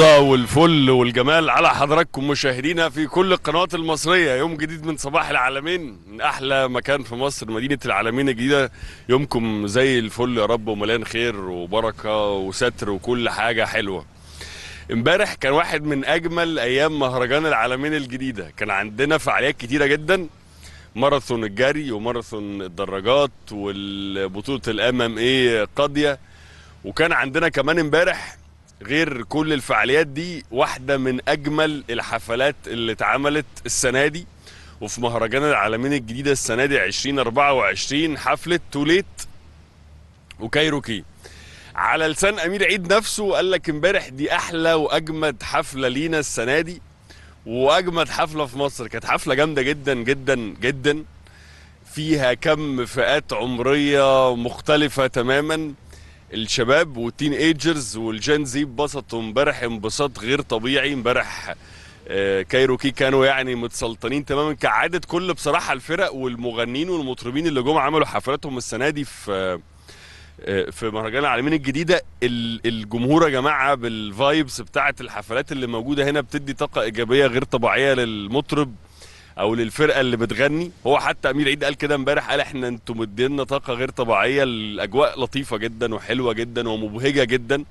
الرضا والفل والجمال على حضراتكم مشاهدينا في كل القنوات المصرية. يوم جديد من صباح العالمين من أحلى مكان في مصر مدينة العالمين الجديدة. يومكم زي الفل يا رب ومليان خير وبركة وستر وكل حاجة حلوة. امبارح كان واحد من أجمل أيام مهرجان العالمين الجديدة. كان عندنا فعاليات كتيرة جدا. ماراثون الجري وماراثون الدراجات والبطولة الام ام اي قاضية. وكان عندنا كمان امبارح غير كل الفعاليات دي واحدة من أجمل الحفلات اللي اتعملت السنة دي. وفي مهرجان العالمين الجديدة السنة دي 2024 حفلة توليت وكايروكي. على لسان أمير عيد نفسه قال لك امبارح دي أحلى وأجمد حفلة لينا السنة دي. وأجمد حفلة في مصر كانت حفلة جامدة جدا جدا جدا. فيها كم فئات عمرية مختلفة تماما. الشباب وال teenagers وال Gen Z اتبسطوا امبارح انبساط غير طبيعي امبارح. آه، كايروكي كانوا يعني متسلطنين تماما كعادة كل بصراحة الفرق والمغنيين والمطربين اللي جم عملوا حفلاتهم السنة دي في آه، في مهرجان العلمين الجديدة. ال- الجمهور يا جماعة بال vibes بتاعة الحفلات اللي موجودة هنا بتدي طاقة إيجابية غير طبيعية للمطرب. أو للفرقة اللي بتغني. هو حتى أمير عيد قال كده امبارح قال إحنا أنتوا مدينا طاقة غير طبيعية. الأجواء لطيفة جدا وحلوة جدا ومبهجة جدا.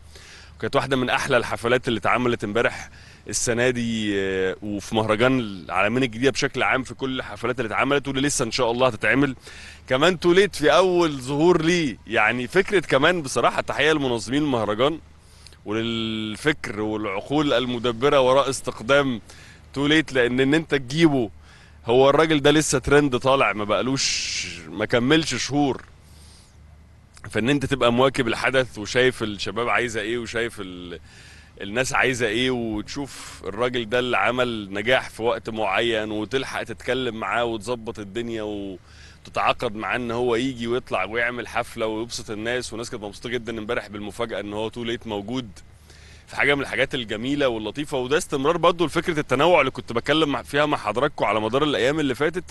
وكانت واحدة من أحلى الحفلات اللي اتعملت امبارح السنة دي آه، وفي مهرجان العالمين الجديدة بشكل عام في كل الحفلات اللي اتعملت واللي لسه إن شاء الله هتتعمل. كمان توليت في أول ظهور ليه. يعني فكرة كمان بصراحة تحية لمنظمين المهرجان وللفكر والعقول المدبرة وراء استخدام توليت لأن إن أنت تجيبه هو الراجل ده لسه ترند طالع ما بقالوش ما كملش شهور. فإن أنت تبقى مواكب الحدث وشايف الشباب عايزة إيه وشايف ال... الناس عايزة إيه وتشوف الراجل ده اللي عمل نجاح في وقت معين وتلحق تتكلم معاه وتظبط الدنيا وتتعاقد معاه إن هو يجي ويطلع ويعمل حفلة ويبسط الناس. والناس كانت مبسوطة جدا إمبارح بالمفاجأة إن هو تو موجود. في حاجة من الحاجات الجميلة واللطيفة وده استمرار برضه لفكرة التنوع اللي كنت بتكلم فيها مع حضراتكم على مدار الأيام اللي فاتت.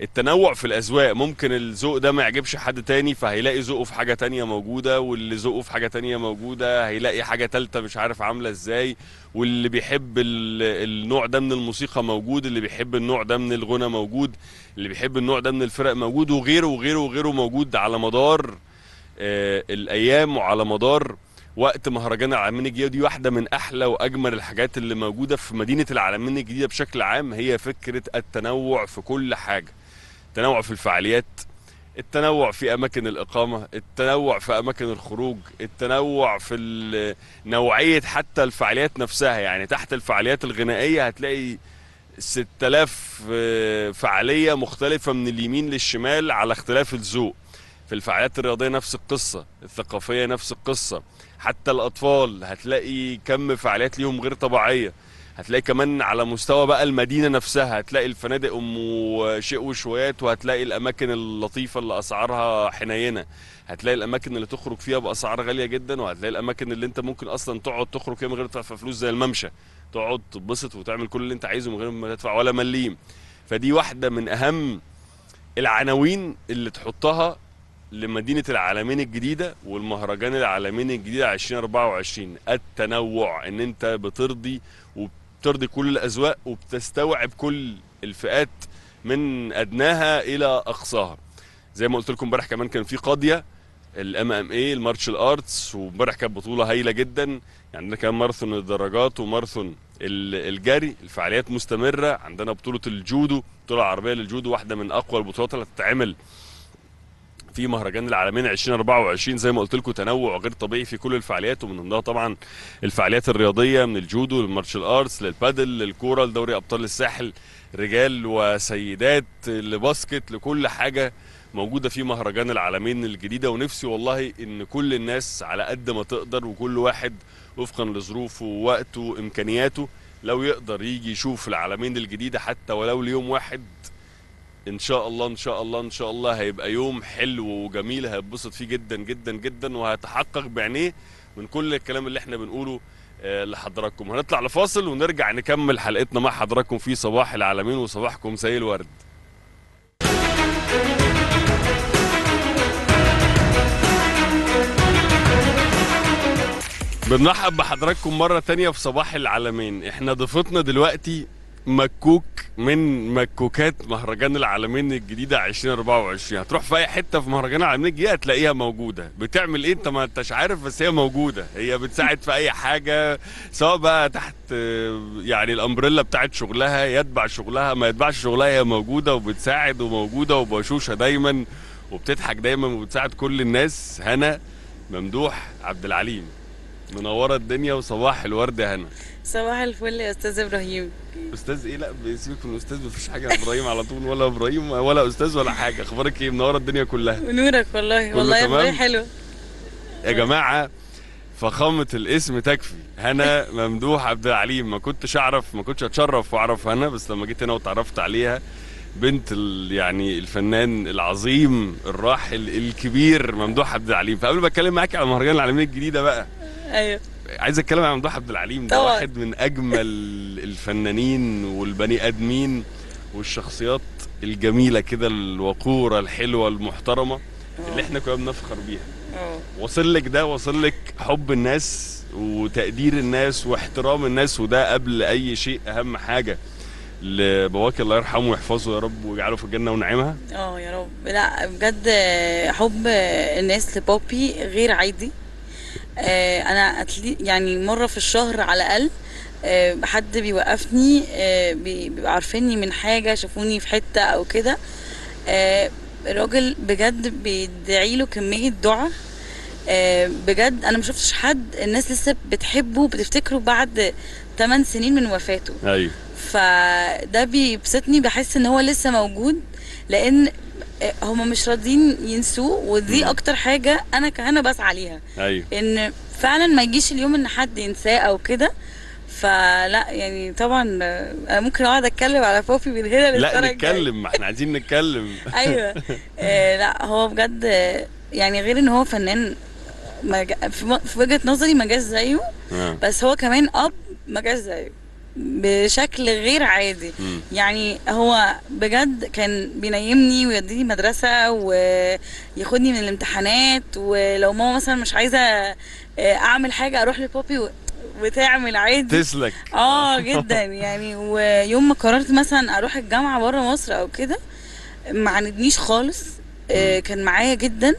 التنوع في الأذواق ممكن الذوق ده ما يعجبش حد تاني فهيلاقي ذوقه في حاجة تانية موجودة واللي ذوقه في حاجة تانية موجودة هيلاقي حاجة تالتة مش عارف عاملة إزاي. واللي بيحب ال- النوع ده من الموسيقى موجود اللي بيحب النوع ده من الغنى موجود اللي بيحب النوع ده من الفرق موجود وغيره وغيره وغيره موجود على مدار آه، الأيام وعلى مدار وقت مهرجان العالمين الجديده دي واحدة من أحلى وأجمل الحاجات اللي موجودة في مدينة العالمين الجديدة بشكل عام هي فكرة التنوع في كل حاجة. التنوع في الفعاليات التنوع في أماكن الإقامة التنوع في أماكن الخروج التنوع في نوعية حتى الفعاليات نفسها. يعني تحت الفعاليات الغنائية هتلاقي 6000 آه، فعالية مختلفة من اليمين للشمال على اختلاف الذوق. في الفعاليات الرياضية نفس القصة الثقافية نفس القصة. حتى الأطفال هتلاقي كم فعاليات ليهم غير طبيعية. هتلاقي كمان على مستوى بقى المدينة نفسها هتلاقي الفنادق أم شيء وشويات وهتلاقي الأماكن اللطيفة اللي أسعارها حنينة. هتلاقي الأماكن اللي تخرج فيها بأسعار غالية جدا وهتلاقي الأماكن اللي أنت ممكن أصلا تقعد تخرج فيها من غير تدفع فلوس زي الممشى. تقعد تتبسط وتعمل كل اللي أنت عايزه من غير ما تدفع ولا مليم. فدي واحدة من أهم العناوين اللي تحطها لمدينة العلمين الجديدة والمهرجان العلمين الجديدة 2024 التنوع إن أنت بترضي وبترضي كل الأذواق وبتستوعب كل الفئات من أدناها إلى أقصاها. زي ما قلت لكم امبارح كمان كان في قاضية ال MMA ال martial arts وامبارح كانت بطولة هايلة جدا. يعني عندنا كمان ماراثون الدراجات وماراثون ال- الجري الفعاليات مستمرة. عندنا بطولة الجودو بطولة عربية للجودو واحدة من أقوى البطولات اللي هتتعمل في مهرجان العلمين 2024 زي ما قلت لكم تنوع غير طبيعي في كل الفعاليات ومن ضمنها طبعا الفعاليات الرياضية من الجودو لل martial arts لل padel للكورة لدوري أبطال الساحل رجال وسيدات ل basket لكل حاجة موجودة في مهرجان العلمين الجديدة. ونفسي والله إن كل الناس على قد ما تقدر وكل واحد وفقا لظروفه ووقته وإمكانياته لو يقدر يجي يشوف العالمين الجديدة حتى ولو ليوم واحد إن شاء الله إن شاء الله إن شاء الله هيبقى يوم حلو وجميل هيتبسط فيه جدا جدا جدا وهيتحقق بعينيه من كل الكلام اللي إحنا بنقوله آه، لحضراتكم. هنطلع لفاصل ونرجع نكمل حلقتنا مع حضراتكم في صباح العالمين وصباحكم زي الورد. بنرحب بحضراتكم مرة تانية في صباح العالمين. إحنا ضيفتنا دلوقتي مكوك من مكوكات مهرجان العالمين الجديدة 2024 هتروح في أي حتة في مهرجان العالمين الجديدة هتلاقيها موجودة. بتعمل إيه؟ أنت ما أنتش عارف بس هي موجودة. هي بتساعد في أي حاجة سواء بقى تحت يعني الأمبريلا بتاعت شغلها يتبع شغلها ما يتبعش شغلها هي موجودة وبتساعد وموجودة وبشوشة دايما وبتضحك دايما وبتساعد كل الناس. هنا ممدوح عبد العليم. منورة الدنيا وصباح الورد يا هنا. صباح الفل يا أستاذ إبراهيم. أستاذ إيه؟ لا سيبك من الأستاذ مفيش حاجة إبراهيم على طول ولا إبراهيم ولا أستاذ ولا حاجة. أخبارك إيه؟ منورة الدنيا كلها. ونورك والله. والله تمام؟ اخباري حلو. يا جماعة فخامة الاسم تكفي. هنا ممدوح عبد العليم. ما كنتش أعرف ما كنتش أتشرف وأعرف هنا بس لما جيت هنا وتعرفت عليها بنت ال يعني الفنان العظيم الراحل الكبير ممدوح عبد العليم. فقبل ما أتكلم معاك على مهرجان العالمين الجديدة بقى أيوه. عايز أتكلم عن ممدوح عبد العليم ده. واحد من أجمل الفنانين والبني آدمين والشخصيات الجميلة كده الوقورة الحلوة المحترمة اللي إحنا كنا بنفخر بيها. آه. وصل لك ده وصل لك حب الناس وتقدير الناس واحترام الناس وده قبل أي شيء أهم حاجة لبواكي الله يرحمه ويحفظه يا رب ويجعله في الجنة ونعيمها. آه يا رب. لا بجد حب الناس لبوبي غير عادي. آه، أنا أتلي يعني مرة في الشهر على الأقل آه، حد بيوقفني آه، بي- بيبقوا عارفيني من حاجة شافوني في حتة أو كده. آه، الراجل بجد بيدعي له كمية دعاء. آه، بجد أنا ما شفتش حد الناس لسه بتحبه بتفتكره بعد 8 سنين من وفاته. أيوه. فده بيبسطني بحس إن هو لسه موجود لأن هما مش راضيين ينسوه ودي مم. أكتر حاجة أنا كهنا بسعى ليها أيوه إن فعلا ما يجيش اليوم إن حد ينساه أو كده فلا يعني طبعا أنا ممكن أقعد أتكلم على بوبي من هنا لا. نتكلم ما إحنا عايزين نتكلم أيوه آه لا هو بجد يعني غير إن هو فنان في وجهة نظري ما جاش زيه آه. بس هو كمان أب ما جاش زيه بشكل غير عادي. يعني هو بجد كان بينيمني ويوديني مدرسة وياخدني من الامتحانات ولو ماما مثلا مش عايزة آه، أعمل حاجة أروح لبابي و- وتعمل عادي. تسلك. آه جدا يعني. ويوم ما قررت مثلا أروح الجامعة بره مصر أو كده ما عاندنيش خالص آه، كان معايا جدا.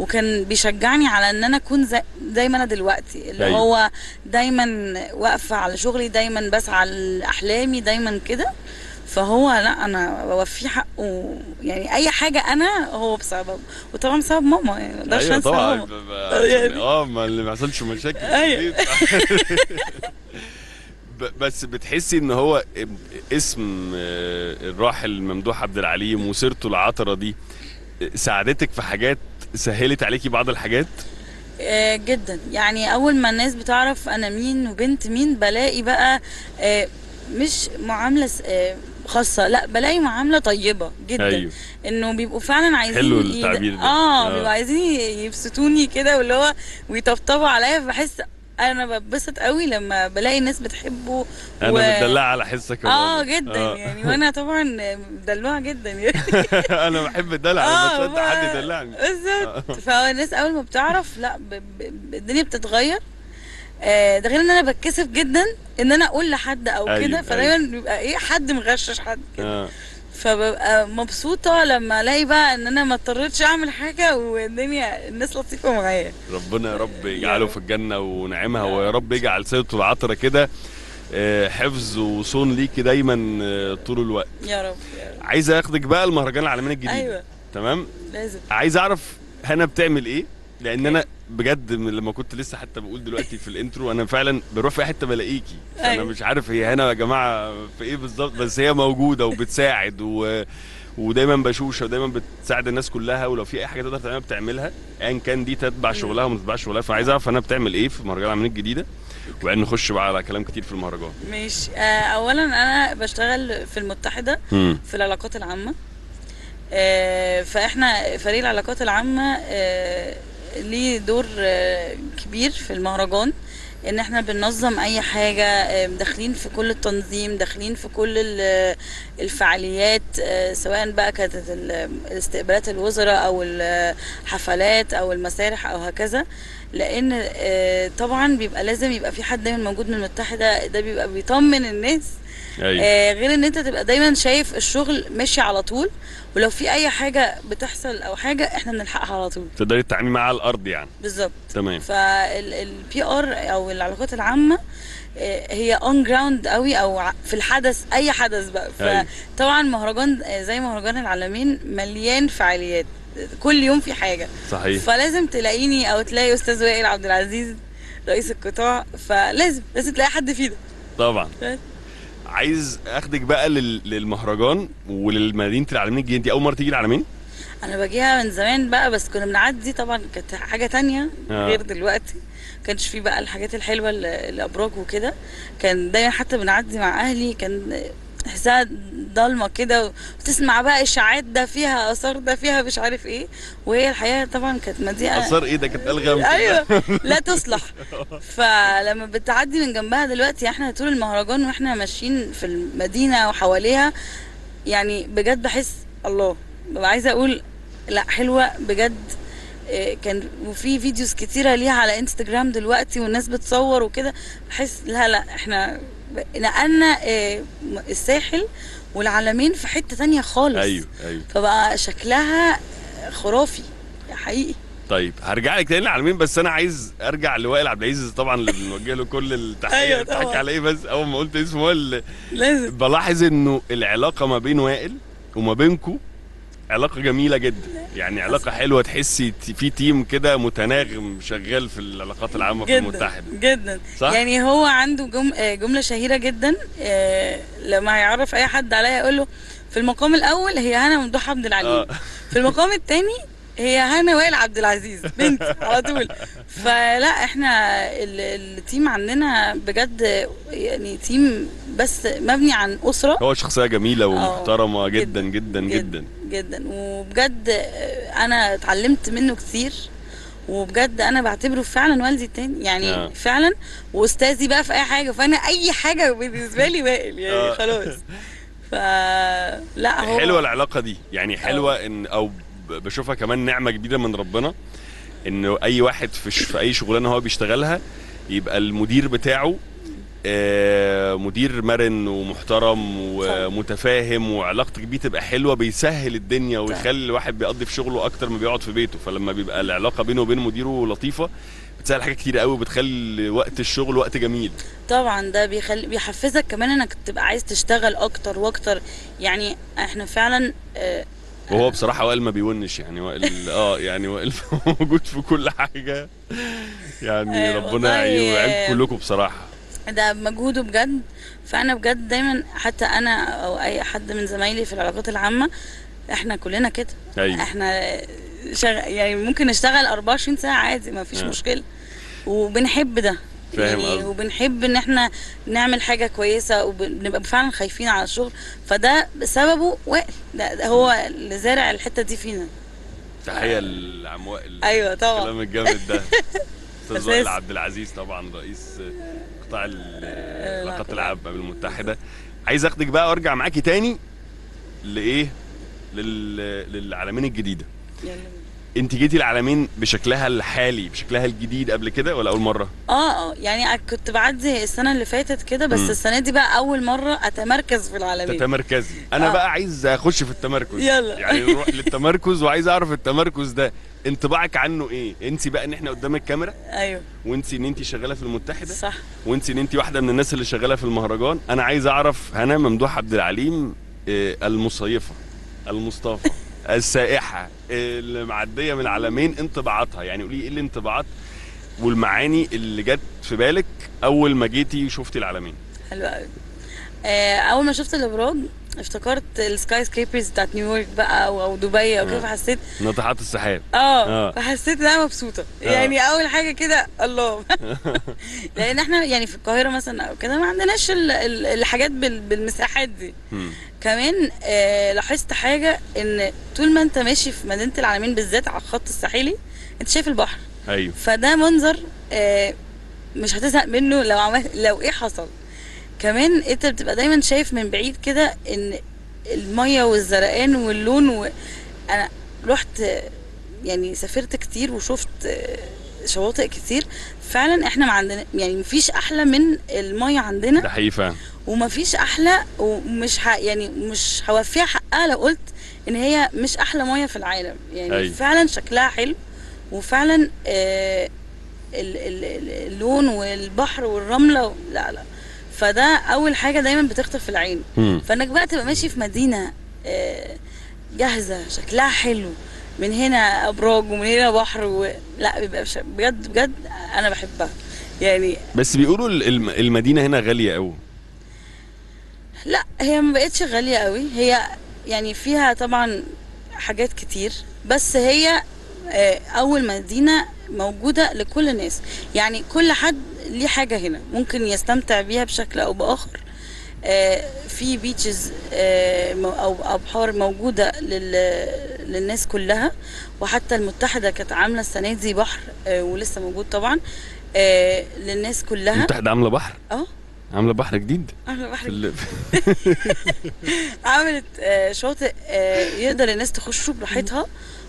وكان بيشجعني على إن أنا أكون زي, زي ما أنا دلوقتي اللي أيوة. هو دايما واقفة على شغلي دايما بسعى لأحلامي دايما كده. فهو لأ أنا بوفيه حقه يعني أي حاجة أنا هو بسبب وطبعا بسبب ماما يعني ما أقدرش أيوه أنسى ماما. يعني- آه ما اللي ما يحصلش مشاكل أيوة. بس بتحسي إن هو اسم آه، الراحل ممدوح عبد العليم وسيرته العطرة دي ساعدتك في حاجات سهلت عليكي بعض الحاجات آه، جدا يعني أول ما الناس بتعرف أنا مين وبنت مين بلاقي بقى آه، مش معاملة آه، خاصة لا بلاقي معاملة طيبة جدا أيوه إنه بيبقوا فعلا عايزين حلو التعبير ده. آه آه. بيبقوا عايزين يبسطوني كده واللي هو ويطبطبوا عليا فبحس أنا ببسط قوي لما بلاقي الناس بتحبه أنا متدلعه على حسك آه. جدا آه. يعني وأنا طبعا مدلوعة جدا يعني أنا بحب الدلع أنا آه بصدق حد يدلعني بالظبط فالناس أول ما بتعرف لا ب... ب... الدنيا بتتغير آه، ده غير إن أنا بتكسف جدا إن أنا أقول لحد أو أيوة، كده أيوة. فدايما بيبقى إيه حد مغشش حد كده آه. فببقى مبسوطة لما ألاقي بقى إن أنا ما اضطريتش أعمل حاجة والدنيا الناس لطيفة معايا. ربنا يا رب يجعله رب. في الجنة ونعمها يا ويا رب. رب يجعل سيرته العطره كده آه، حفظ وصون ليكي دايما آه، طول الوقت. يا رب يا رب. عايز أخدك بقى المهرجان العالمين الجديد. أيوه. تمام؟ لازم. عايز أعرف هنا بتعمل إيه؟ لأن أنا بجد من لما كنت لسه حتى بقول دلوقتي في الانترو أنا فعلا بروح في حتة بلاقيكي. فانا أيوة. مش عارف هي هنا يا جماعة في إيه بالظبط بس هي موجودة وبتساعد و... ودايما بشوشة ودايما بتساعد الناس كلها ولو في أي حاجة تقدر تعملها بتعملها. ايا كان دي تتبع شغلها وما تتبعش شغلها فعايز أعرف أنا بتعمل إيه في مهرجان العالمين الجديدة؟ وبعدين نخش بقى على كلام كتير في المهرجان. ماشي. آه، اولا أنا بشتغل في المتحدة في العلاقات العامة. آه، فإحنا فريق العلاقات العامة آه، ليه دور آه، كبير في المهرجان إن إحنا بننظم أي حاجة آه، داخلين في كل التنظيم داخلين في كل ال- الفعاليات آه، سواء بقى كانت ال- الاستقبالات الوزراء أو الحفلات أو المسارح أو هكذا. لأن آه، طبعا بيبقى لازم يبقى في حد دايما موجود من المتحدة ده بيبقى بيطمن الناس أيوه. آه، غير إن أنت تبقى دايما شايف الشغل ماشي على طول ولو في أي حاجة بتحصل أو حاجة إحنا بنلحقها على طول. تقدري تتعاملي معاه على الأرض يعني. بالظبط. تمام. فال PR أو العلاقات العامة آه، هي on ground قوي أو في الحدث أي حدث بقى. أيوة. فطبعا مهرجان آه، زي مهرجان العلمين مليان فعاليات كل يوم في حاجة. صحيح. فلازم تلاقيني أو تلاقي أستاذ وائل عبد العزيز رئيس القطاع فلازم لازم تلاقي حد فيه ده طبعا. عايز اخدك بقى لل- للمهرجان وللمدينة العالمين الجديدة. انت أول مرة تيجي العالمين؟ أنا باجيها من زمان بقى بس كنا بنعدي طبعا كانت حاجة تانية آه. غير دلوقتي. كانش في بقى الحاجات الحلوة ال- الأبراج وكده. كان دايما حتى بنعدي مع أهلي كان تحسها ضلمة كده وتسمع بقى إشاعات ده فيها آثار ده فيها مش عارف إيه. وهي الحقيقة طبعا كانت مضيئة. آثار إيه ده؟ كانت الغام. أيوه لا تصلح. فلما بتعدي من جنبها دلوقتي إحنا طول المهرجان وإحنا ماشيين في المدينة وحواليها يعني بجد بحس الله. ببقى عايزة أقول لا حلوة بجد. إيه، كان وفي فيديوز كتيرة ليها على إنستجرام دلوقتي والناس بتصور وكده. بحس لا لا إحنا نقلنا م- الساحل والعلمين في حتة تانية خالص. أيوه أيوه. فبقى شكلها خرافي حقيقي. طيب هرجع لك تاني للعالمين بس أنا عايز أرجع لوائل عبد العزيز طبعا اللي بنوجه له كل التحية أيوة بتحكي إيه بس أول ما قلت اسمه اللي لازم. بلاحظ إنه العلاقة ما بين وائل وما بينكو علاقة جميلة جدا. يعني علاقة حلوة تحسي في تيم كده متناغم شغال في العلاقات العامة في المتحدة. جدا. صح؟ يعني هو عنده جم... جملة شهيرة جدا آه، لما هيعرف أي حد عليا يقول له في المقام الأول هي هنا ممدوح عبد العليم. آه. في المقام الثاني هي هنا وائل عبد العزيز بنت على طول فلا إحنا ال- التيم عندنا بجد يعني تيم بس مبني عن أسرة هو شخصية جميلة ومحترمة آه، جدا جدا جدا جدا وبجد آه، أنا اتعلمت منه كتير وبجد أنا بعتبره فعلا والدي التاني يعني آه. آه. فعلا واستاذي بقى في أي حاجة فأنا أي حاجة بالنسبة لي وائل يعني آه. آه. خلاص ف لا هو حلوة العلاقة دي يعني حلوة إن أو بشوفها كمان نعمة كبيره من ربنا إنه أي واحد. في أي شغلانة هو بيشتغلها يبقى المدير بتاعه آه، مدير مرن ومحترم ومتفاهم وعلاقتك بيه تبقى حلوة بيسهل الدنيا ويخلي الواحد بيقضي في شغله أكتر ما بيقعد في بيته. فلما بيبقى العلاقة بينه وبين مديره لطيفة بتسهل حاجات كتير قوي وبتخلي وقت الشغل وقت جميل. طبعا ده بيخلي بيحفزك كمان إنك تبقى عايز تشتغل أكتر وأكتر. يعني إحنا فعلا آه، وهو بصراحة وائل ما بيونش يعني وائل آه يعني وائل موجود في كل حاجة. يعني آه، ربنا والله، يعين آه، ويعينكم كلكم بصراحة. ده مجهوده بجد. فأنا بجد دايما حتى أنا أو أي حد من زمايلي في العلاقات العامة إحنا كلنا كده. أيوه. إحنا شغ... يعني ممكن نشتغل 24 ساعة عادي ما فيش آه. مشكلة. وبنحب ده. فاهم يعني. وبنحب إن إحنا نعمل حاجة كويسة وبنبقى فعلا خايفين على الشغل فده سببه وائل ده, ده هو اللي زارع الحتة دي فينا. تحية لعم وائل أيوه طبعا. الكلام الجامد ده. أستاذ. وائل عبد العزيز طبعا رئيس قطاع ال- العلاقات العامه بالمتحده عايز أخدك بقى وأرجع معاكي تاني لإيه؟ لل... للعالمين الجديدة. يلا. انت جيتي العالمين بشكلها الحالي بشكلها الجديد قبل كده ولا أول مرة؟ آه آه يعني كنت بعدي السنة اللي فاتت كده بس مم. السنة دي بقى أول مرة أتمركز في العالمين. تتمركزي. أنا آه. بقى عايز أخش في التمركز. يلا. يعني نروح للتمركز وعايز أعرف التمركز ده. انطباعك عنه إيه؟ انت بقى إن إحنا قدام الكاميرا؟ أيوه. وانت إن انت شغالة في المتحدة؟ صح. وانت إن انت واحدة من الناس اللي شغالة في المهرجان؟ أنا عايز أعرف هنا ممدوح عبد العليم آه، المصيفة المصطفى. السائحة اللي معدية من العلمين انطباعاتها. يعني قولي إيه الانطباعات والمعاني اللي جت في بالك أول ما جيتي وشفتي العلمين؟ حلو قوي آه أول ما شفت الأبراج افتكرت ال skyscrapers بتاعت نيويورك بقى أو, أو دبي أو كده آه. فحسيت ناطحات السحاب آه آه. فحسيت إن أنا مبسوطة آه. يعني أول حاجة كده الله لأن إحنا يعني في القاهرة مثلا أو كده ما عندناش ال- ال- الحاجات بال- بالمساحات دي. كمان آه لاحظت حاجة إن طول ما أنت ماشي في مدينة العالمين بالذات على الخط الساحلي أنت شايف البحر أيوه فده منظر آه مش هتزهق منه لو عمل لو إيه حصل كمان انت بتبقى دايما شايف من بعيد كده ان المية والزرقان واللون و... أنا رحت يعني سافرت كتير وشفت شواطئ كتير. فعلا إحنا ما عندنا يعني مفيش أحلى من المية عندنا. ده حقيقي فعلا. ومفيش أحلى ومش ح... يعني مش هوفيها حقها لو قلت إن هي مش أحلى مية في العالم. يعني أيوة. فعلا شكلها حلو. وفعلا آه ال- ال- ال- اللون والبحر والرملة و... لا لا. فده أول حاجة دايما بتخطف العين. مم. فإنك بقى تبقى ماشي في مدينة آه، جاهزة شكلها حلو من هنا أبراج ومن هنا بحر و... لا بيبقى بجد بجد أنا بحبها. يعني بس بيقولوا ال- الم- المدينة هنا غالية قوي لا هي ما بقتش غالية قوي هي يعني فيها طبعا حاجات كتير بس هي آه، أول مدينة موجودة لكل الناس. يعني كل حد ليه حاجة هنا؟ ممكن يستمتع بيها بشكل أو بآخر. آه، في بيتشز أو أبحار موجودة لل- للناس كلها. وحتى المتحدة كانت عاملة السنة دي بحر آه، ولسه موجود طبعا آه، للناس كلها. المتحدة عاملة بحر؟ آه. عاملة بحر جديد. عاملة بحر ال... عملت آه، شاطئ آه، يقدر الناس تخشه براحتها.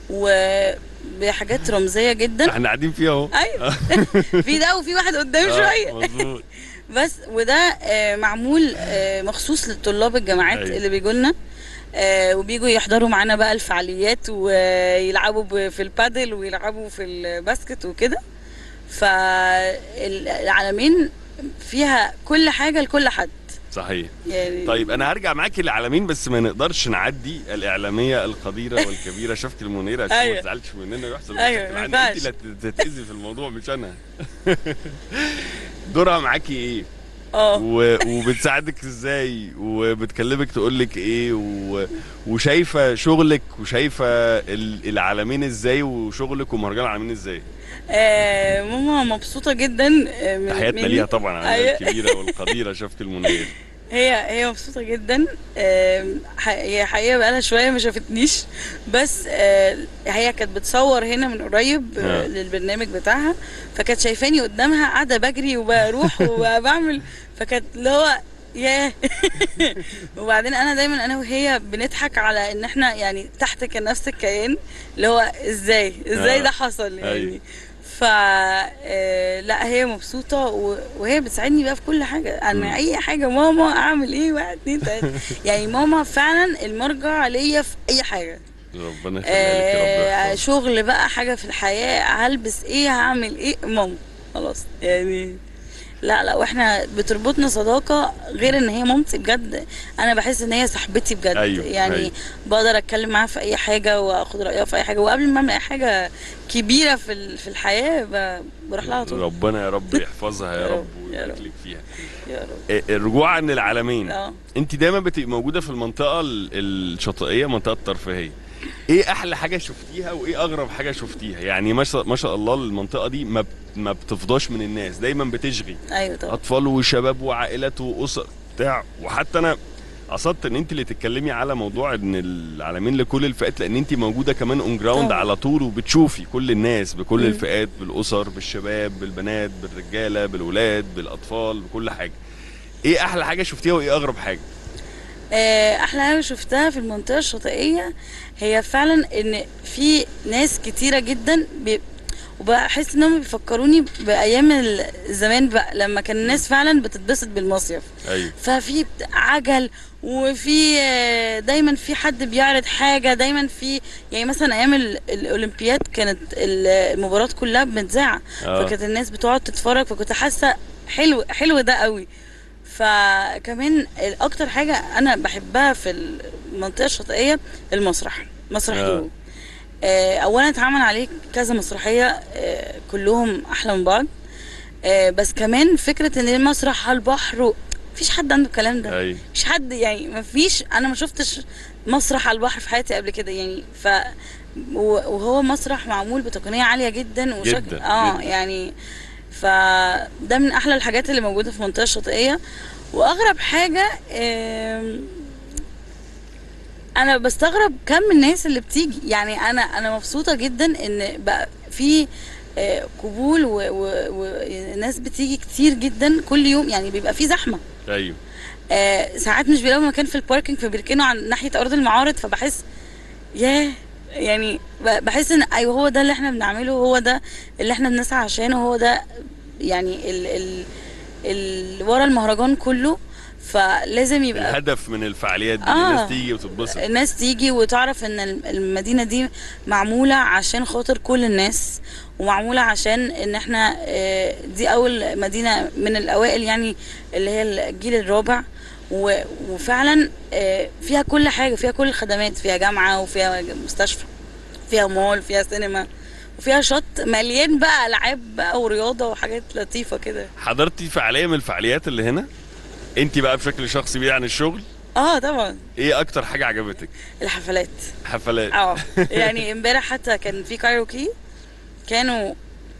وبحاجات رمزية جدا. إحنا قاعدين فيها اهو. أيوه. في ده وفي واحد قدام آه، شوية. مظبوط. بس وده آه، معمول آه، مخصوص للطلاب الجامعات أيوة. اللي بيجوا لنا. وبيجوا يحضروا معانا بقى الفعاليات ويلعبوا في البادل ويلعبوا في الباسكت وكده. فالعالمين فيها كل حاجة لكل حد. صحيح. يعني طيب أنا هرجع معاكي للعالمين بس ما نقدرش نعدي الإعلامية القديرة والكبيرة. شفقة المنيرة؟ عشان أيوة. ما تزعلش مننا ويحصل أيوة، مشاكل. أنت. اللي تتأذي في الموضوع مش أنا. دورها معاكي إيه؟ آه و... وبتساعدك إزاي وبتكلمك تقول لك إيه و... وشايفة شغلك وشايفة ال- العالمين إزاي وشغلك ومهرجان العالمين إزاي آه، ماما مبسوطة جدا آه، تحياتنا مني. ليها طبعا على أيوة. الكبيرة والقديرة شفقة المنير هي هي مبسوطة جدا. هي حقيقة بقالها شوية ما شافتنيش. بس آه، هي كانت بتصور هنا من قريب آه، آه. للبرنامج بتاعها. فكانت شايفاني قدامها قاعدة بجري وبروح وبعمل فكانت اللي هو ياه. وبعدين أنا دايما أنا وهي بنضحك على إن إحنا يعني تحت كان نفس الكيان. اللي هو إزاي؟ إزاي آه. ده حصل يعني؟ أيوة. ف آه، لا هي مبسوطة و- وهي بتساعدني بقى في كل حاجة. أنا. أي حاجة ماما أعمل إيه؟ واحد اتنين تلاتة. يعني ماما فعلا المرجع ليا في أي حاجة. ربنا يخليها آه. شغل بقى حاجة في الحياة هلبس إيه هعمل إيه؟ ماما. خلاص. يعني لا لا وإحنا بتربطنا صداقة غير إن هي مامتي بجد. أنا بحس إن هي صاحبتي بجد. أيوة، يعني أيوة. بقدر أتكلم معاها في أي حاجة وأخد رأيها في أي حاجة. وقبل ما أعمل أي حاجة كبيرة في في الحياة بروح لها على طول. ربنا يا رب يحفظها يا رب. لك فيها. يا رب. إيه، الرجوع عن العالمين. آه. انت دايما بتبقي موجودة في المنطقة ال- الشاطئية منطقة الترفيهية. إيه أحلى حاجة شفتيها وإيه أغرب حاجة شفتيها؟ يعني ما شاء ما شاء الله المنطقة دي ما ما بتفضاش من الناس دايما بتشغي. أيوه طبعا. أطفال وشباب وعائلات وأسر بتاع. وحتى أنا قصدت إن أنت اللي تتكلمي على موضوع إن العلمين لكل الفئات لأن أنت موجودة كمان on ground. على طول وبتشوفي كل الناس بكل مم. الفئات بالأسر بالشباب بالبنات بالرجالة بالولاد بالأطفال بكل حاجة. إيه أحلى حاجة شفتيها وإيه أغرب حاجة؟ آه، أحلى حاجة شفتها في المنطقة الشاطئية هي فعلا إن في ناس كتيرة جدا وبحس إنهم بيفكروني بأيام زمان بقى لما كان الناس فعلا بتتبسط بالمصيف. أيوه. ففي عجل وفي آه، دايما في حد بيعرض حاجة دايما في يعني مثلا أيام ال- الأولمبياد كانت ال- المباريات كلها بتذاع آه. فكانت الناس بتقعد تتفرج فكنت حاسة حلو حلو ده قوي. فكمان أكتر حاجة أنا بحبها في المنطقة الشاطئية المسرح مسرح آه. آه، اولا اتعمل عليه كذا مسرحية آه، كلهم أحلى من بعض. آه، بس كمان فكرة إن المسرح على البحر مفيش حد عنده الكلام ده. أيوه. مفيش حد يعني مفيش أنا ما شفتش مسرح على البحر في حياتي قبل كده يعني. ف وهو مسرح معمول بتقنية عالية جدا وشكل جداً، آه جداً. يعني فده من أحلى الحاجات اللي موجودة في المنطقة الشاطئية. وأغرب حاجة أنا بستغرب كم الناس اللي بتيجي. يعني أنا أنا مبسوطة جدا ان بقى في آه، قبول وناس بتيجي كتير جدا كل يوم. يعني بيبقى في زحمة. أيوه. آه، ساعات مش بيلاقوا مكان في الباركينج فبيركنوا عن ناحية أرض المعارض. فبحس ياه يعني بحس إن أيوه هو ده اللي إحنا بنعمله هو ده اللي إحنا بنسعى عشانه هو ده يعني ال ال ال ورا المهرجان كله. فلازم يبقى الهدف من الفعاليات دي آه. الناس تيجي وتتبسط. الناس تيجي وتعرف إن الم- المدينة دي معمولة عشان خاطر كل الناس ومعمولة عشان إن إحنا آه، دي أول مدينة من الأوائل يعني اللي هي الجيل الرابع. وفعلا آه، فيها كل حاجة فيها كل الخدمات فيها جامعة وفيها مستشفى فيها مول فيها سينما وفيها شط مليان بقى ألعاب بقى ورياضة وحاجات لطيفة كده. حضرتي فعالية من الفعاليات اللي هنا؟ انت بقى بشكل شخصي بعيد عن الشغل؟ آه طبعا. إيه أكتر حاجة عجبتك؟ الحفلات. حفلات. آه. يعني امبارح حتى كان في كايروكي كانوا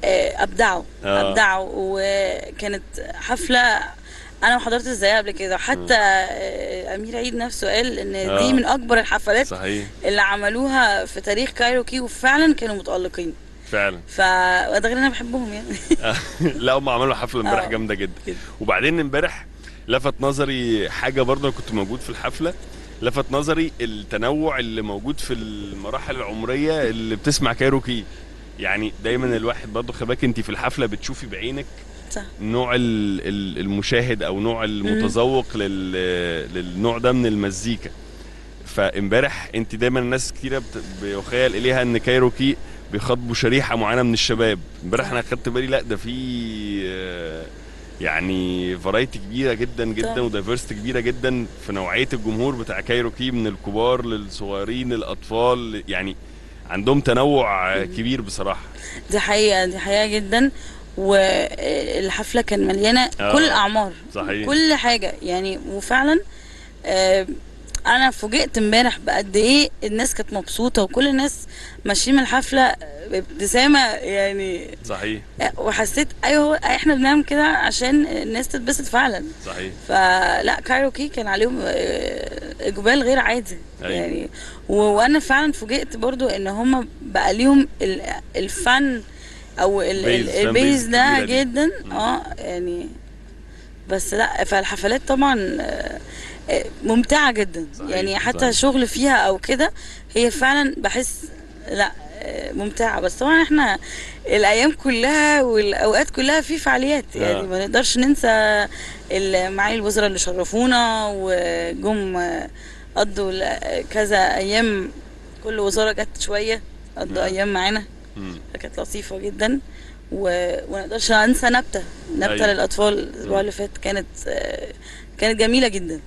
آه، أبدعوا آه. أبدعوا وكانت حفلة أنا ما حضرتش زيها قبل كده. حتى آه، أمير عيد نفسه قال إن آه. دي من أكبر الحفلات صحيح. اللي عملوها في تاريخ كايروكي وفعلا كانوا متألقين. فعلا. فده غير إن أنا بحبهم يعني. لا هم عملوا حفلة امبارح آه. جامدة جدا. جدا. وبعدين امبارح لفت نظري حاجة برضه كنت موجود في الحفلة. لفت نظري التنوع اللي موجود في المراحل العمرية اللي بتسمع كايروكي. يعني دايما الواحد برضه خباك أنت في الحفلة بتشوفي بعينك صح. نوع ال- ال- المشاهد أو نوع المتذوق لل للنوع ده من المزيكا. فامبارح أنت دايما الناس كتيرة بيخيل إليها إن كايروكي بيخاطبوا شريحة معينة من الشباب. امبارح أنا خدت بالي لأ ده في يعني variety كبيرة جدا جدا طبعا. و diversity كبيرة جدا في نوعية الجمهور بتاع كايروكي من الكبار للصغيرين للأطفال يعني عندهم تنوع كبير بصراحة دي حقيقة دي حقيقة جدا والحفلة كان مليانة آه. كل الأعمار صحيح كل حاجة يعني وفعلا آه، أنا فوجئت امبارح بقد إيه الناس كانت مبسوطة وكل الناس ماشيين من الحفلة بابتسامه يعني صحيح وحسيت أيوه إحنا بنعمل كده عشان الناس تتبسط فعلا صحيح فلا كايروكي كان عليهم آه، إقبال غير عادي أيوة. يعني و- وأنا فعلا فوجئت برضو إن هم بقى ليهم ال- ال fan أو ال base base ده. جدا. آه يعني بس لا فالحفلات طبعا ممتعة جدا صحيح، يعني حتى صحيح. شغل فيها أو كده هي فعلا بحس لا ممتعة بس طبعا إحنا الأيام كلها والأوقات كلها في فعاليات يعني آه. ما نقدرش ننسى ال- معالي الوزراء اللي شرفونا وجم قضوا كذا أيام كل وزارة جت شوية قضوا نعم. أيام معانا مم. كانت لطيفة جدا. وما نقدرش انسى نبتة نبتة أيوة. للأطفال الأسبوع اللي فات كانت كانت جميلة جدا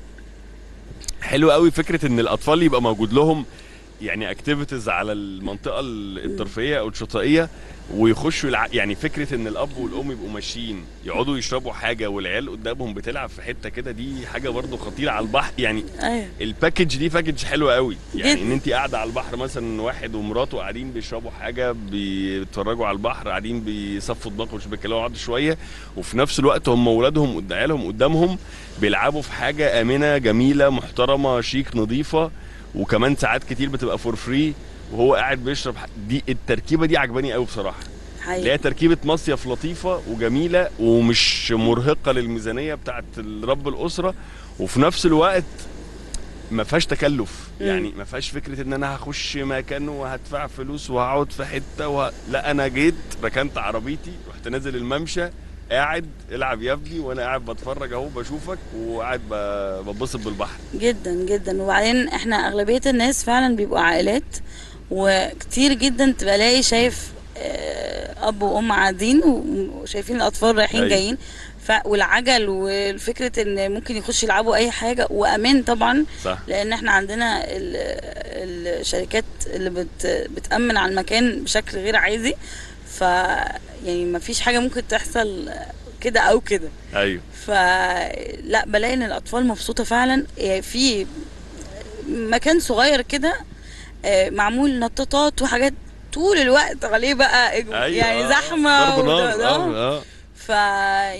حلو قوي فكرة إن الأطفال يبقى موجود لهم يعني activities على المنطقة ال- الترفيهيه أو الشاطئية. ويخشوا يلع... يعني فكرة إن الأب والأم يبقوا ماشيين يقعدوا يشربوا حاجة والعيال قدامهم بتلعب في حتة كده دي حاجة برضو خطيرة على البحر. يعني أيوه. ال package دي package حلوة قوي. يعني. إن انت قاعدة على البحر مثلا واحد ومراته قاعدين بيشربوا حاجة بيتفرجوا على البحر قاعدين بيصفوا دماغهم مش بيتكلموا بعض شوية وفي نفس الوقت هم اولادهم قد- عيالهم قدامهم بيلعبوا في حاجة آمنة جميلة محترمة شيك نظيفة وكمان ساعات كتير بتبقى for free وهو قاعد بيشرب دي التركيبة دي عجباني قوي بصراحة. اللي هي تركيبة مصيف لطيفة وجميلة ومش مرهقة للميزانية بتاعت رب الأسرة وفي نفس الوقت ما فيهاش تكلف. مم. يعني ما فيهاش فكرة إن أنا هخش مكان وهدفع فلوس وهقعد في حتة وه... لا أنا جيت ركنت عربيتي رحت نازل الممشى قاعد العب يا ابني وأنا قاعد بتفرج أهو بشوفك وقاعد ب- ببص بالبحر. جدا جدا. وبعدين إحنا أغلبية الناس فعلا بيبقوا عائلات وكتير جدا تبقى لاقي شايف آه، أب وأم قاعدين وشايفين الأطفال رايحين أيوة. جايين. ف... والعجل والفكرة إن ممكن يخش يلعبوا أي حاجة وأمان طبعا صح. لأن إحنا عندنا ال- الشركات اللي بت بتأمن على المكان بشكل غير عادي. ف يعني ما فيش حاجة ممكن تحصل كده أو كده. أيوه. فلا بلاقي إن الأطفال مبسوطة فعلا. يعني في مكان صغير كده معمول نطاطات وحاجات طول الوقت عليه بقى أيوه يعني آه، زحمة ضرب نار وده- ده. آه آه ف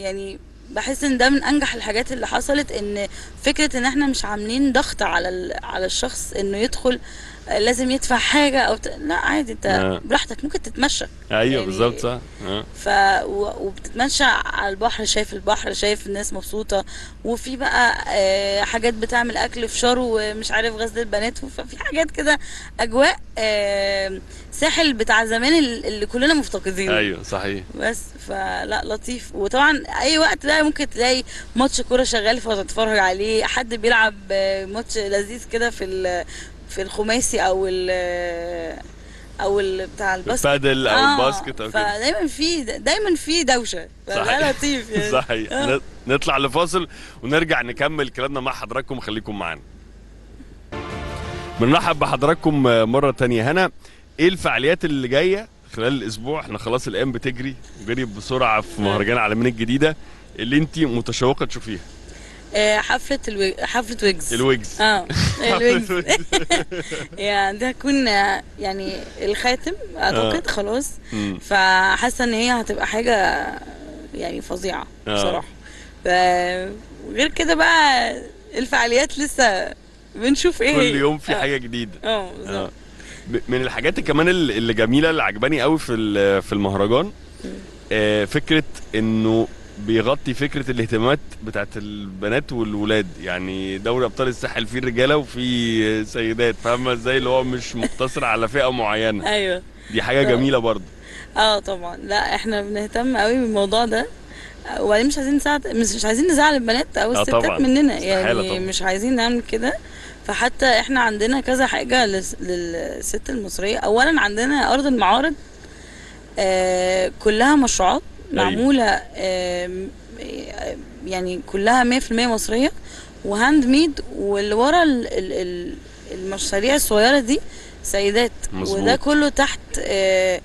يعني بحس إن ده من أنجح الحاجات اللي حصلت إن فكرة إن إحنا مش عاملين ضغط على ال- على الشخص إنه يدخل آه، لازم يدفع حاجة أو ت... لا عادي أنت آه. براحتك ممكن تتمشى. أيوه يعني- بالظبط صح. آه. ف و- وبتتمشى على البحر شايف البحر شايف الناس مبسوطة وفي بقى آه، حاجات بتعمل أكل فشار ومش عارف غزل البنات ففي حاجات كده أجواء آه، ساحل بتاع زمان ال- اللي كلنا مفتقدينه. أيوه صحيح. بس فلا لطيف. وطبعا أي وقت بقى ممكن تلاقي ماتش كورة شغال فتتفرج عليه. حد بيلعب ماتش لذيذ كده في في الخماسي أو ال أو ال بتاع ال basket. ال padel أو آه، ال basket أو كده. فدايما في دايما في دوشة. صحيح. لطيف يعني. صحيح. آه. نطلع لفاصل ونرجع نكمل كلامنا مع حضراتكم. خليكم معانا. بنرحب بحضراتكم مرة تانية. هنا إيه الفعاليات اللي جاية خلال الأسبوع؟ إحنا خلاص الأيام بتجري جري بسرعة في مهرجان عالمين الجديدة. اللي انت متشوقة تشوفيها آه، حفلة الويج... حفلة ويجز الويجز آه الويجز. يعني ده هتكون آه، يعني الخاتم أعتقد خلاص مم. فحاسة إن هي هتبقى حاجة يعني فظيعة آه. بصراحة وغير كده بقى الفعاليات لسه بنشوف إيه كل. يوم في آه. حاجة جديدة آه آه. بالظبط من الحاجات كمان ال- اللي جميلة اللي عجباني قوي في في المهرجان آه، فكرة إنه بيغطي فكرة الاهتمامات بتاعت البنات والولاد. يعني دوري أبطال الساحل فيه رجالة وفيه سيدات فاهمة إزاي؟ اللي هو مش مقتصر على فئة معينة. أيوه. دي حاجة آه. جميلة برضه. آه طبعا. لا إحنا بنهتم قوي بالموضوع ده. وبعدين مش عايزين نساعد مش عايزين نزعل البنات أو آه الستات طبعاً. مننا. يعني طبعاً. مش عايزين نعمل كده. فحتى إحنا عندنا كذا للس- للست المصرية. اولا عندنا أرض المعارض آه كلها مشروعات. أيوة. معمولة آه يعني كلها 100% مصرية و handmade واللي ورا ال- ال- ال- المشاريع الصغيرة دي سيدات مظبوط. وده كله تحت آه،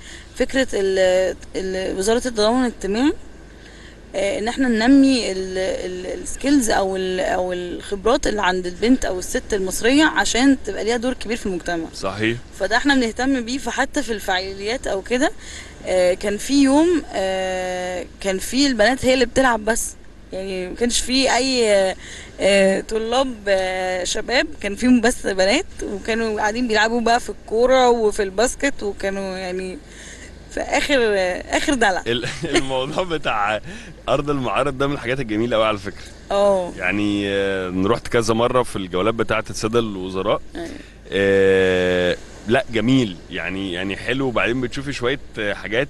ال- وزارة التضامن الاجتماعي إن إحنا ننمي ال skills أو ال- أو الخبرات اللي عند البنت أو الست المصرية عشان تبقى ليها دور كبير في المجتمع. صحيح. فده إحنا بنهتم بيه. فحتى في الفعاليات أو كده آه، كان في يوم آه، كان في البنات هي اللي بتلعب بس. يعني ما كانش في أي آه، آه، طلاب آه، شباب. كان فيهم بس بنات وكانوا قاعدين بيلعبوا بقى في الكورة وفي الباسكت وكانوا يعني في آخر آخر دلع. ال- الموضوع بتاع أرض المعارض ده من الحاجات الجميلة قوي على فكرة. آه يعني رحت كذا مرة في الجولات بتاعة الساده الوزراء. أيوة. آه، لا جميل. يعني يعني حلو. وبعدين بتشوفي شوية حاجات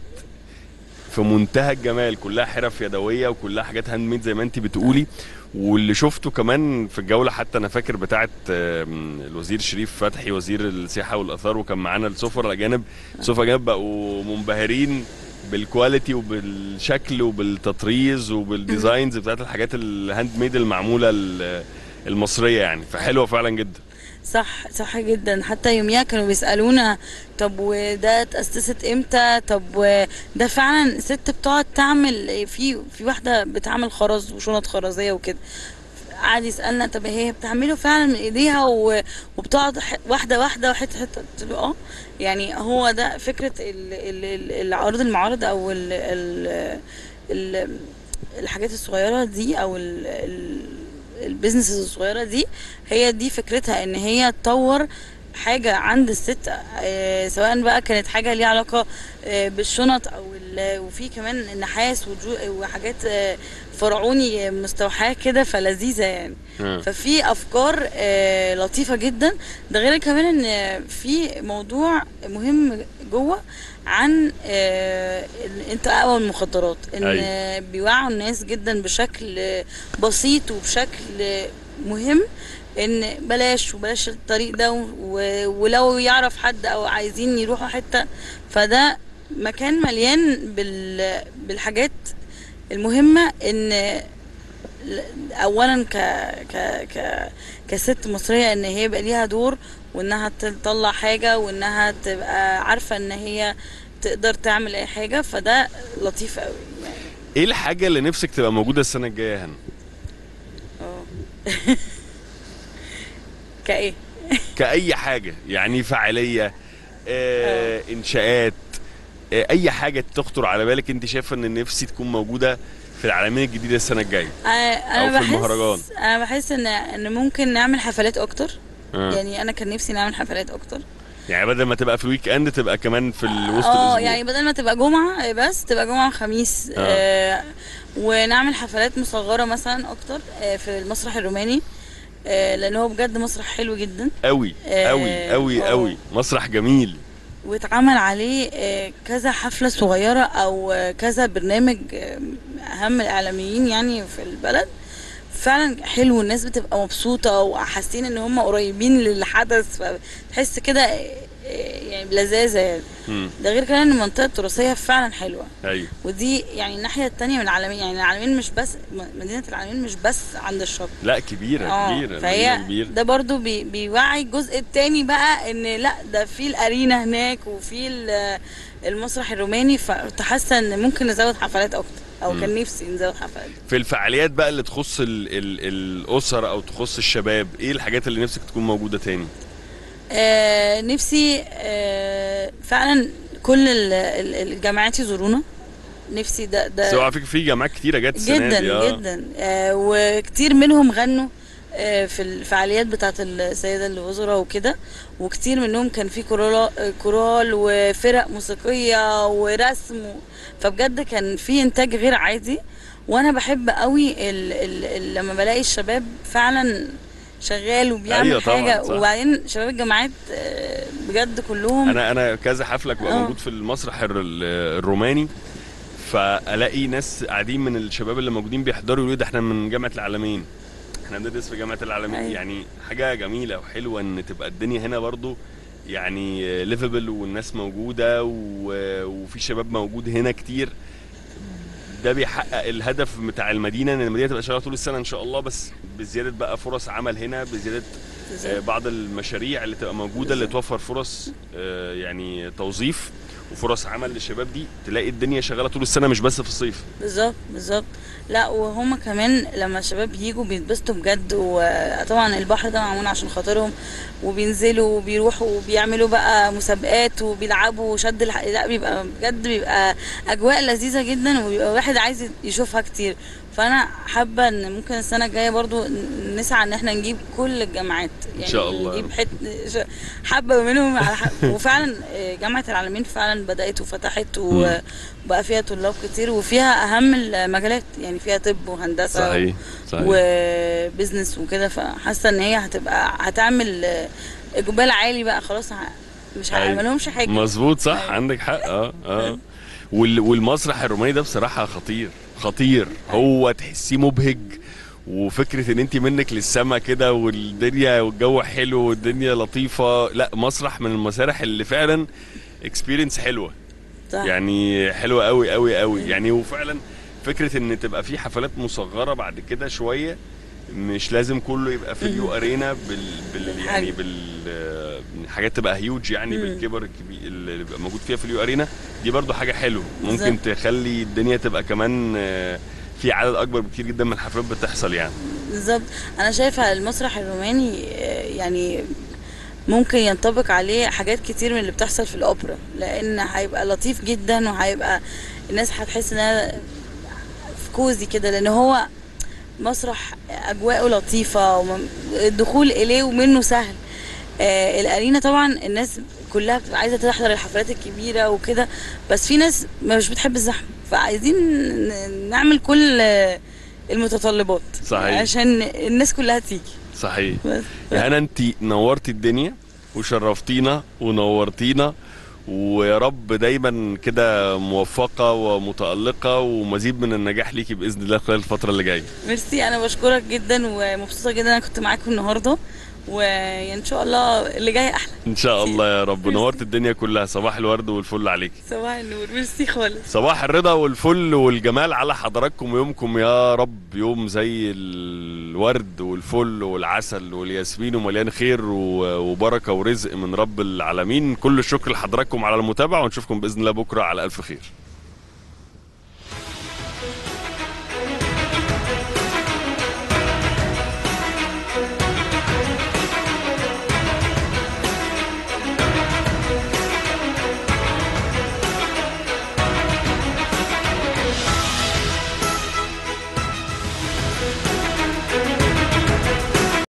في منتهى الجمال. كلها حرف يدوية وكلها حاجات handmade زي ما انت بتقولي. واللي شفته كمان في الجولة حتى أنا فاكر بتاعه الوزير شريف فتحي وزير السياحة والآثار وكان معانا السفراء الأجانب. السفراء الاجانب بقوا منبهرين بال quality وبالشكل وبالتطريز وبال designs بتاعت الحاجات ال handmade المعمولة ال- المصرية يعني. فحلوة فعلا جدا. صح صح جدا. حتى يوميها كانوا بيسألونا طب وده اتأسست إمتى؟ طب وده فعلا ست بتقعد تعمل في في واحدة بتعمل خرز وشنط خرزية وكده. قعد يسألنا طب هي بتعمله فعلا من إيديها وبتقعد ح- واحدة واحدة وحتة حتة. قلت له آه. يعني هو ده فكرة ال- ال- ال- العروض المعارض أو ال ال ال الحاجات الصغيرة دي أو ال ال البيزنس الصغيرة دي هي دي فكرتها إن هي تطور حاجة عند الست آه، سواء بقى كانت حاجة ليها علاقة آه، بالشنط أو ال- وفي كمان وجو- وحاجات آه، فرعوني مستوحاة كده فلذيذة يعني. ففي أفكار لطيفة جدا ده غير كمان إن في موضوع مهم جوه عن آه، الانتقاء والمخدرات إن أيوة. آه، بيوعوا الناس جدا بشكل بسيط وبشكل مهم إن بلاش وبلاش الطريق ده ولو يعرف حد أو عايزين يروحوا حتة فده مكان مليان بال بالحاجات المهمة إن اولا ك ك ك كست مصرية إن هي يبقى ليها دور وإنها تطلع حاجة وإنها تبقى عارفة إن هي تقدر تعمل أي حاجة فده لطيف قوي. يعني إيه الحاجة اللي نفسك تبقى موجودة السنة الجاية يا هنا؟ آه كإيه؟ كأي حاجة يعني فعاليه آه إنشاءات آه أي حاجة تخطر على بالك أنت شايفة إن نفسي تكون موجودة في العالمين الجديدة السنة الجاية أنا أو في بحس المهرجان. أنا بحس ان إن ممكن نعمل حفلات أكتر آه. يعني أنا كان نفسي نعمل حفلات أكتر يعني بدل ما تبقى في ال weekend تبقى كمان في ال- وسط آه الأسبوع يعني بدل ما تبقى جمعة بس تبقى جمعة وخميس آه. آه ونعمل حفلات مصغرة مثلا أكتر آه في المسرح الروماني آه لأن هو بجد مسرح حلو جدا قوي آه، قوي قوي آه. قوي مسرح جميل واتعمل عليه آه، كذا حفلة صغيرة أو آه، كذا برنامج آه، أهم الإعلاميين يعني في البلد. فعلا حلو الناس بتبقى مبسوطة وحاسين إن هم قريبين للحدث فتحس كده يعني بلذاذة يعني. مم. ده غير كمان إن المنطقة التراثية فعلا حلوة. أيوه. ودي يعني الناحية التانية من العالمين يعني العالمين مش بس م- مدينة العالمين مش بس عند الشط لا كبيرة آه كبيرة فهي كبيرة. ده برضو بي بيوعي الجزء التاني بقى إن لا ده في الأرينا هناك وفي ال- المسرح الروماني فتحسن إن ممكن نزود حفلات أكتر. أو مم. كان نفسي نزود حفلات. في الفعاليات بقى اللي تخص ال ال الأسر أو تخص الشباب إيه الحاجات اللي نفسك تكون موجودة تاني؟ آه نفسي آه فعلا كل ال- ال- الجامعات يزورونا. نفسي ده ده سواء فكرة في جامعات كتيرة جت السنة جدا دي آه. جدا. آه وكتير منهم غنوا آه في الفعاليات بتاعت السيدة الوزراء وكده. وكتير منهم كان في كورال كورال وفرق موسيقية ورسم. فبجد كان في إنتاج غير عادي. وأنا بحب قوي ال ال ال لما بلاقي الشباب فعلا شغال وبيعمل أيوة طبعاً، حاجة صح. وبعدين شباب الجامعات آه، بجد كلهم أنا أنا كذا حفلة بقى آه. موجود في المسرح الر- ال- الروماني فألاقي ناس قاعدين من الشباب اللي موجودين بيحضروا يقولوا ده إحنا من جامعة العالمين إحنا بندرس في جامعة العالمين أيوة. يعني حاجة جميلة وحلوة إن تبقى الدنيا هنا برضو يعني ليفبل والناس موجودة و- وفي شباب موجود هنا كتير ده بيحقق الهدف بتاع المدينة إن المدينة تبقى شغالة طول السنة إن شاء الله بس بزيادة بقى فرص عمل هنا بزيادة آه، بعض المشاريع اللي تبقى موجودة اللي توفر فرص آه، يعني توظيف. وفرص عمل للشباب دي تلاقي الدنيا شغالة طول السنة مش بس في الصيف. بالظبط بالظبط. لا وهما كمان لما الشباب يجوا بيتبسطوا بجد وطبعا البحر ده معمول عشان خاطرهم وبينزلوا وبيروحوا وبيعملوا بقى مسابقات وبيلعبوا شد الح... لا بيبقى بجد بيبقى أجواء لذيذة جدا وبيبقى واحد عايز يشوفها كتير. فانا حابه ان ممكن السنة الجايه برضو نسعى ان إحنا نجيب كل الجامعات. يعني شاء الله. نجيب حت... حبه منهم على حب... وفعلا آه، جامعة العالمين فعلا بدأت وفتحت. وبقى فيها طلاب كتير وفيها أهم المجالات. يعني فيها طب وهندسة صحيح صحيح. و business وكده. فحاسة إن هي هتبقى هتعمل آه، إقبال عالي بقى. خلاص مش أيوة. هيعمل لهمش حاجة. مظبوط صح؟ أيوة. عندك حق. آه آه. والمسرح الروماني ده بصراحة خطير خطير. هو تحسيه مبهج وفكرة إن انت منك للسما كده والدنيا والجو حلو والدنيا لطيفة. لأ مسرح من المسارح اللي فعلا experience حلوة. صح. يعني حلوة قوي قوي قوي يعني وفعلا فكرة إن تبقى في حفلات مصغرة بعد كده شوية مش لازم كله يبقى في ال U Arena بال, بال يعني بال حاجات تبقى هيوج يعني. بالكبر الكبير اللي بيبقى موجود فيها في ال U Arena دي برضو حاجة حلوة. ممكن. تخلي الدنيا تبقى كمان آه، في عدد أكبر بكتير جدا من الحفلات بتحصل يعني. بالظبط. أنا شايفة المسرح الروماني آه، يعني ممكن ينطبق عليه حاجات كتير من اللي بتحصل في الأوبرا لأن هيبقى لطيف جدا وهيبقى الناس هتحس إنها في كوزي كده لأن هو مسرح أجواءه لطيفة والدخول إليه ومنه سهل. آه الأرينا طبعا الناس كلها بتبقى عايزة تحضر الحفلات الكبيرة وكده بس في ناس مش بتحب الزحمة فعايزين نعمل كل المتطلبات صحيح. عشان الناس كلها تيجي. صحيح. يا هنا انت نورتي الدنيا وشرفتينا ونورتينا ويا رب دايما كده موفقة ومتألقة ومزيد من النجاح ليكي بإذن الله خلال الفترة اللي جاية. ميرسي أنا بشكرك جدا ومبسوطة جدا أنا كنت معاكم النهارده. وان شاء الله اللي جاي أحلى. إن شاء الله يا رب. نورت الدنيا كلها. صباح الورد والفل عليكي صباح النور. ميرسي خالص. صباح الرضا والفل والجمال على حضراتكم ويومكم يا رب. يوم زي الورد والفل والعسل والياسمين ومليان خير و- وبركة ورزق من رب العالمين. كل الشكر لحضراتكم على المتابعة ونشوفكم بإذن الله بكرة على ألف خير.